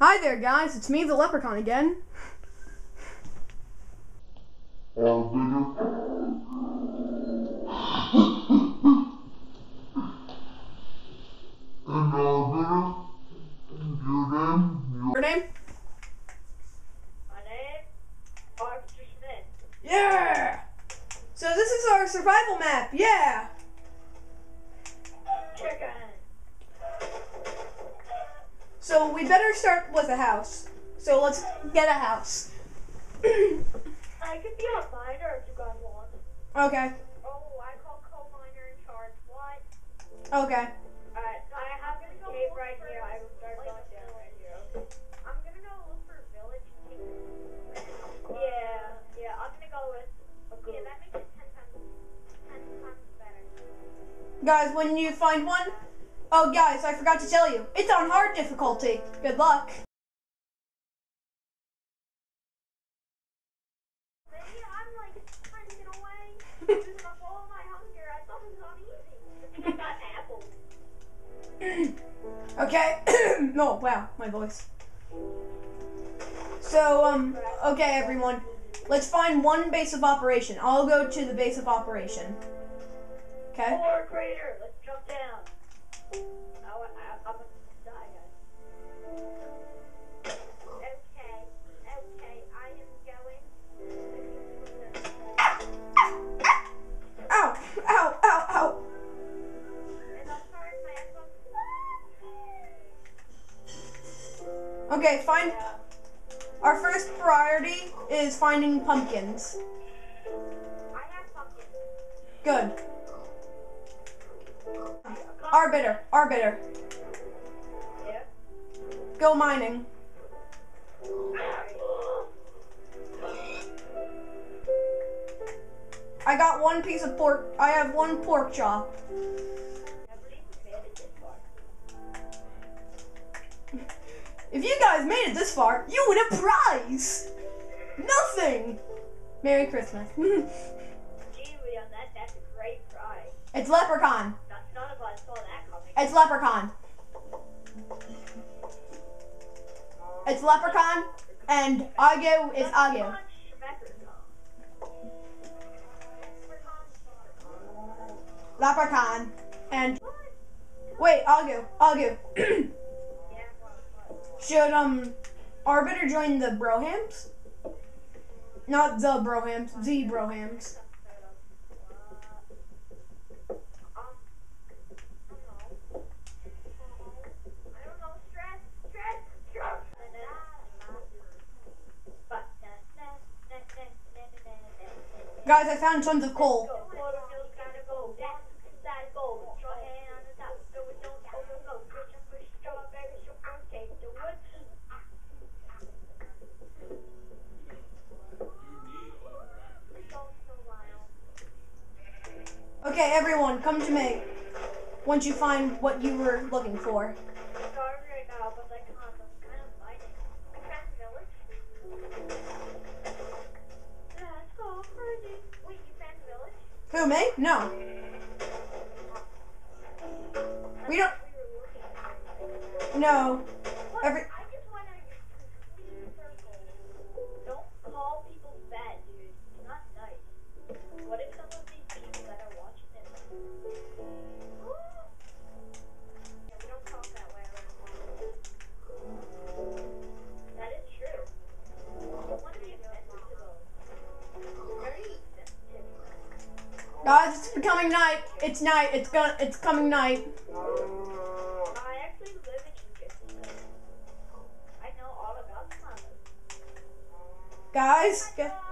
Hi there, guys. It's me, the Leprechaun, again. Your name? My name, Officer Smith. Yeah. So this is our survival map. Yeah. So we better start with a house. So let's get a house. I could be a miner if you guys want. okay. Oh, I call coal miner in charge. What? Okay. Alright, I have this cave right here. I will start going down right here. Okay. I'm gonna go look for a village. Yeah, yeah. I'm gonna go with. Yeah, that makes it ten times, ten times better. Guys, when you find one, oh guys, I forgot to tell you, it's on hard difficulty. Good luck. Maybe I'm like trying to get away, using up all my hunger. I thought it was on easy. I got apples. Okay. no, wow, my voice. So, um, okay, everyone. Let's find one base of operation. I'll go to the base of operation. Okay? Or crater. Okay, find. Our first priority is finding pumpkins. I have pumpkins. Good. Arbiter, arbiter. Yeah. Go mining. I got one piece of pork. I have one pork chop. Guys made it this far, you win a prize. Nothing. Merry Christmas. Gee, Leon, that, that's a great prize. it's leprechaun. Not, none of us saw that coming. It's leprechaun. It's leprechaun, and Agoo is Agoo. Leprechaun, and wait, Agoo, Agoo. Should um Arbiter join the Brohams? Not the Brohams, the Brohams. Guys, I found tons of coal. Okay, everyone, come to me. Once you find what you were looking for. Who, me? No. We don't. No. Every. Guys, it's becoming night. It's night. It's gonna. It's coming night. Guys, actually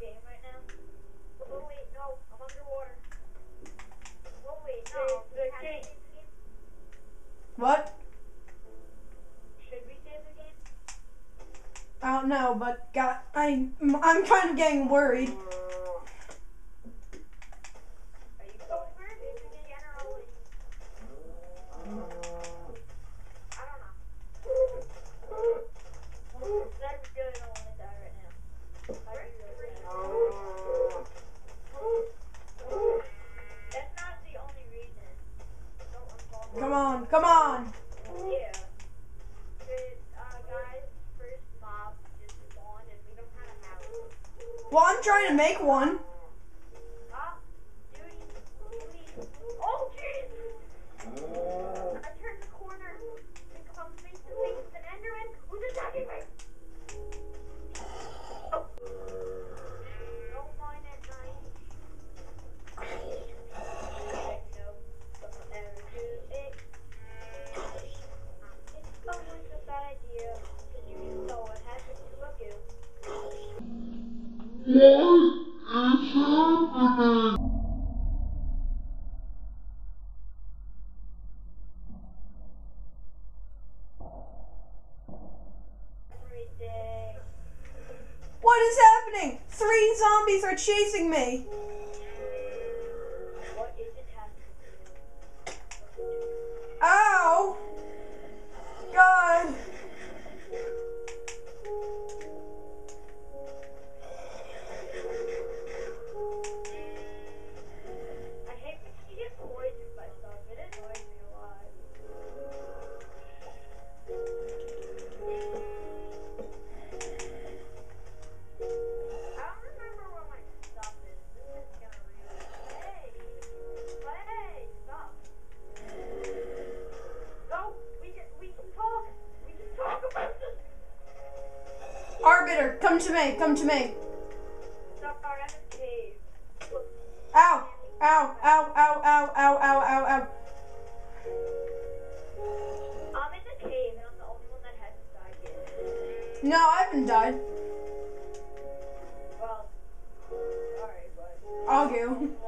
game. Right now? Wait, no. I'm underwater. Wait, no. Can you save the game? What? Should we save the game? I don't know, but got I I'm kind of getting worried. Are you so we're saving it generally? I don't know. I really don't want to die right now. I really don't. That's not the only reason. Don't unfollow me. Come on, come on. Yeah. The uh, guys, first mob just spawned and we don't have a house. Well, I'm trying to make one. What is happening? Three zombies are chasing me. Ow! God! Come to me, come to me. Stop our cave. Ow! Ow! Ow! Ow! Ow! Ow! Ow! Ow! Ow! I'm in the cave and I'm the only one that hasn't died yet. No, I haven't died. Well, sorry, but I'll go.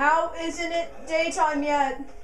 How isn't it daytime yet?